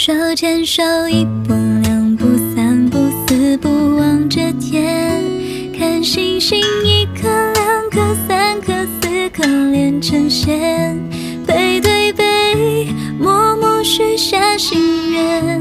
手牵手一步两步三步四步望着天看星星一颗两颗三颗四颗连成线背对背默默许下心愿。